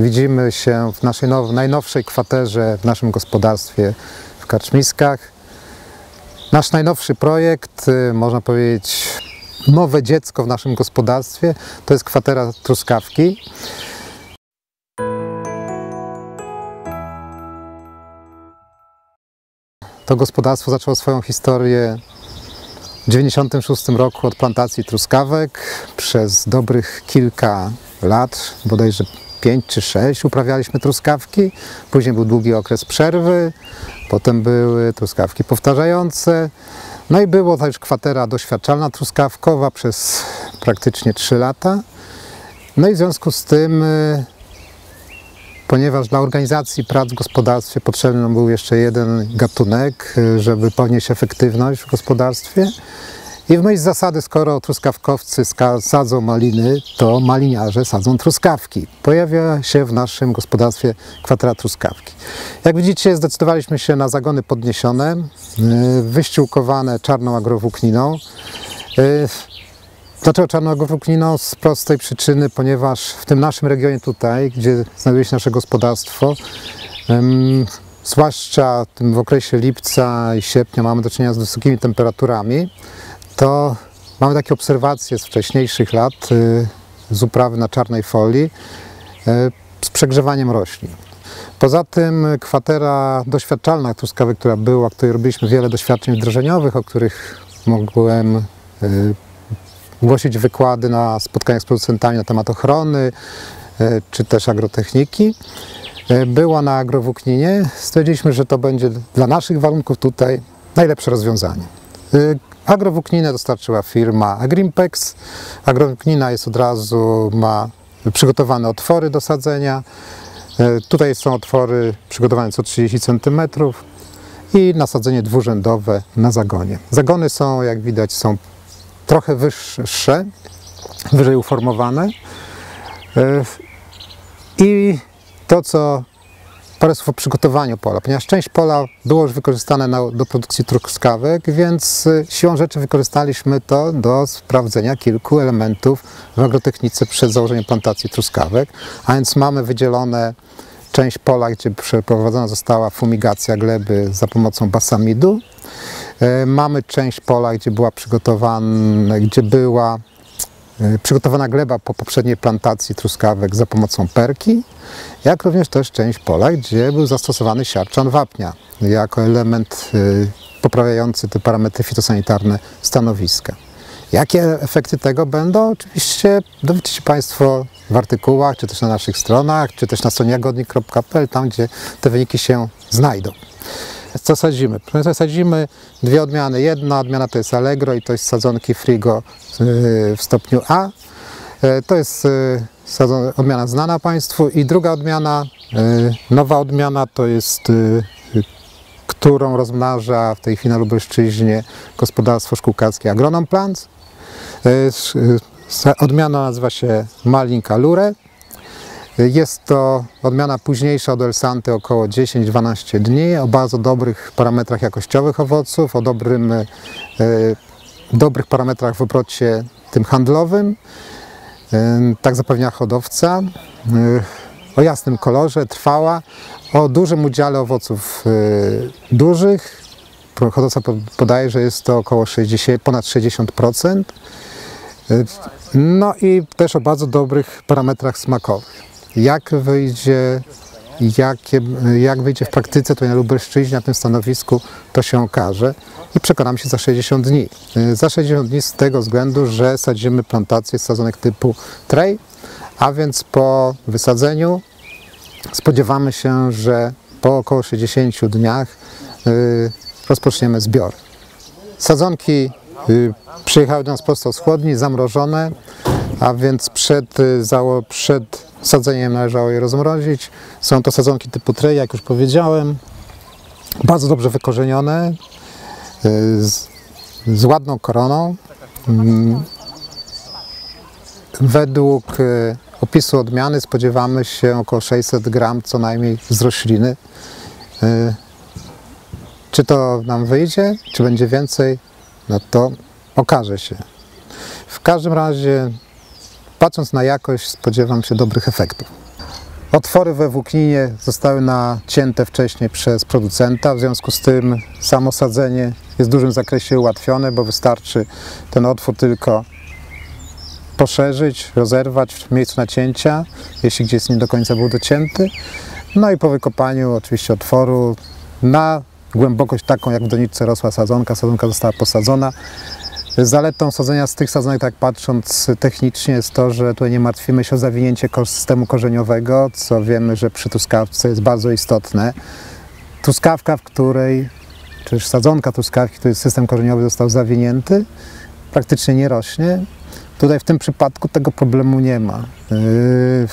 Widzimy się w naszej now, najnowszej kwaterze w naszym gospodarstwie w Karczmiskach. Nasz najnowszy projekt, y, można powiedzieć nowe dziecko w naszym gospodarstwie, to jest kwatera truskawki. To gospodarstwo zaczęło swoją historię w 1996 roku od plantacji truskawek. Przez dobrych kilka lat, bodajże 5 czy 6, uprawialiśmy truskawki. Później był długi okres przerwy, potem były truskawki powtarzające. No i było też kwatera doświadczalna truskawkowa przez praktycznie 3 lata. No i w związku z tym y, ponieważ dla organizacji prac w gospodarstwie potrzebny był jeszcze jeden gatunek, y, żeby podnieść efektywność w gospodarstwie. I w myśl zasady, skoro truskawkowcy ska- sadzą maliny, to maliniarze sadzą truskawki. Pojawia się w naszym gospodarstwie kwatera truskawki. Jak widzicie, zdecydowaliśmy się na zagony podniesione, y, wyściółkowane czarną agrowłókniną. Y, Dlaczego czarnogowłókniną? Z prostej przyczyny, ponieważ w tym naszym regionie tutaj, gdzie znajduje się nasze gospodarstwo, zwłaszcza w okresie lipca i sierpnia mamy do czynienia z wysokimi temperaturami, to mamy takie obserwacje z wcześniejszych lat y, z uprawy na czarnej folii y, z przegrzewaniem roślin. Poza tym kwatera doświadczalna truskawek, która była, której robiliśmy wiele doświadczeń wdrożeniowych, o których mogłem y, głosić wykłady na spotkaniach z producentami na temat ochrony czy też agrotechniki. Była na agrowłókninie. Stwierdziliśmy, że to będzie dla naszych warunków tutaj najlepsze rozwiązanie. Agrowłókninę dostarczyła firma Agrimpex. Agrowłóknina jest od razu, ma przygotowane otwory do sadzenia. E, Tutaj są otwory przygotowane co 30 cm i nasadzenie dwurzędowe na zagonie. Zagony są, jak widać, są trochę wyższe, wyżej uformowane. E, I to, co parę słów o przygotowaniu pola, ponieważ część pola było już wykorzystane na, do produkcji truskawek, więc e, siłą rzeczy wykorzystaliśmy to do sprawdzenia kilku elementów w agrotechnice przed założeniem plantacji truskawek, a więc mamy wydzielone część pola, gdzie przeprowadzona została fumigacja gleby za pomocą basamidu, E, Mamy część pola, gdzie była przygotowana, gdzie była przygotowana gleba po poprzedniej plantacji truskawek za pomocą perki, jak również też część pola, gdzie był zastosowany siarczan wapnia jako element e, poprawiający te parametry fitosanitarne stanowiska. Jakie efekty tego będą? Oczywiście dowiecie się Państwo w artykułach, czy też na naszych stronach, czy też na stronie jagodnik.pl, tam gdzie te wyniki się znajdą. Co sadzimy? Sadzimy dwie odmiany. Jedna odmiana to jest Allegro i to jest sadzonki Frigo yy, w stopniu A. Yy, To jest sadzon- odmiana znana Państwu. I druga odmiana, nowa odmiana to jest, którą rozmnaża w tej chwili na Lubelszczyźnie gospodarstwo szkółkarskie Agronom Plants. Odmiana nazywa się Malinka Lure. Jest to odmiana późniejsza od Elsanty, około 10-12 dni, o bardzo dobrych parametrach jakościowych owoców, o dobrym, e, dobrych parametrach w obrocie tym handlowym. Tak zapewnia hodowca. E, o jasnym kolorze, trwała, o dużym udziale owoców e, dużych. Hodowca po- podaje, że jest to około 60, ponad 60%. E, No i też o bardzo dobrych parametrach smakowych jak wyjdzie, jakie, jak wyjdzie w praktyce tutaj na Lubelszczyźnie na tym stanowisku, to się okaże i przekonamy się za 60 dni. Y, Za 60 dni z tego względu, że sadzimy plantacje sadzonek typu tray, a więc po wysadzeniu spodziewamy się, że po około 60 dniach y, rozpoczniemy zbiór. Sadzonki y, przyjechały do nas prosto z chłodni, zamrożone, a więc przed, przed sadzeniem należało je rozmrozić. Są to sadzonki typu tray, jak już powiedziałem, bardzo dobrze wykorzenione, y, z, z ładną koroną. Mm, Według y, opisu odmiany spodziewamy się około 600 gram co najmniej z rośliny. Y, Czy to nam wyjdzie, czy będzie więcej, no to okaże się. W każdym razie, patrząc na jakość, spodziewam się dobrych efektów. Otwory we włókninie zostały nacięte wcześniej przez producenta, w związku z tym samo sadzenie jest w dużym zakresie ułatwione, bo wystarczy ten otwór tylko poszerzyć, rozerwać w miejscu nacięcia, jeśli gdzieś nie do końca był docięty. No i po wykopaniu oczywiście otworu na głębokość taką, jak w doniczce rosła sadzonka, sadzonka została posadzona. Zaletą sadzenia z tych sadzonek, tak patrząc technicznie, jest to, że tutaj nie martwimy się o zawinięcie systemu korzeniowego, co wiemy, że przy truskawce jest bardzo istotne. Truskawka, w której, czy sadzonka truskawki, której system korzeniowy został zawinięty, praktycznie nie rośnie. Tutaj w tym przypadku tego problemu nie ma. Yy,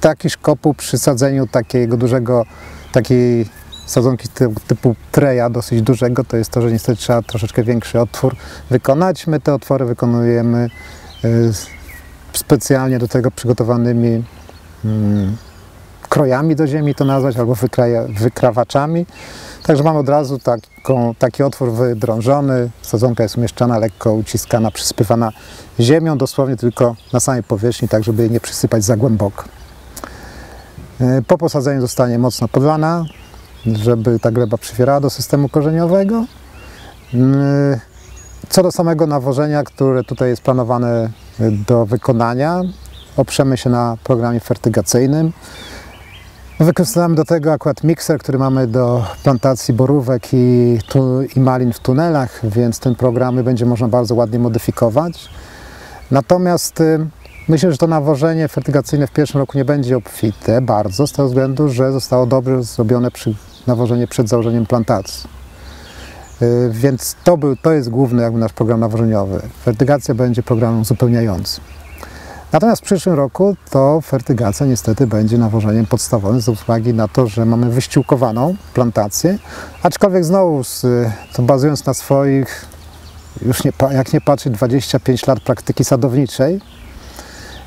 taki szkopuł przy sadzeniu takiego dużego, takiej sadzonki typu treja, dosyć dużego, to jest to, że niestety trzeba troszeczkę większy otwór wykonać. My te otwory wykonujemy y, specjalnie do tego przygotowanymi mm, krojami do ziemi to nazwać, albo wykrawaczami. Także mamy od razu taką, taki otwór wydrążony, sadzonka jest umieszczana, lekko uciskana, przysypywana ziemią, dosłownie tylko na samej powierzchni, tak żeby jej nie przysypać za głęboko. Y, po posadzeniu zostanie mocno podlana, żeby ta gleba przywierała do systemu korzeniowego. Mm, co do samego nawożenia, które tutaj jest planowane do wykonania, oprzemy się na programie fertygacyjnym. Wykorzystamy do tego akurat mikser, który mamy do plantacji borówek i, tu, i malin w tunelach, więc ten program będzie można bardzo ładnie modyfikować. Natomiast y, myślę, że to nawożenie fertygacyjne w pierwszym roku nie będzie obfite bardzo, z tego względu, że zostało dobrze zrobione przy nawożenie przed założeniem plantacji. Y, więc to, był, to jest główny jakby nasz program nawożeniowy. Fertygacja będzie programem uzupełniającym. Natomiast w przyszłym roku to fertygacja niestety będzie nawożeniem podstawowym z uwagi na to, że mamy wyściółkowaną plantację, aczkolwiek znowu to bazując na swoich, już nie, jak nie patrzeć, 25 lat praktyki sadowniczej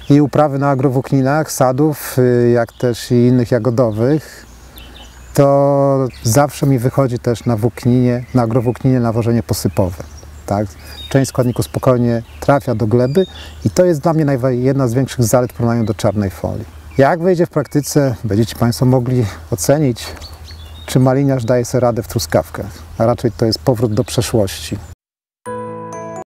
i uprawy na agrowłókninach, sadów, y, jak też i innych jagodowych, to zawsze mi wychodzi też na włókninie, na agrowłókninie nawożenie posypowe. Tak? Część składników spokojnie trafia do gleby i to jest dla mnie jedna z większych zalet w porównaniu do czarnej folii. Jak wyjdzie w praktyce, będziecie Państwo mogli ocenić, czy maliniarz daje sobie radę w truskawkach, a raczej to jest powrót do przeszłości.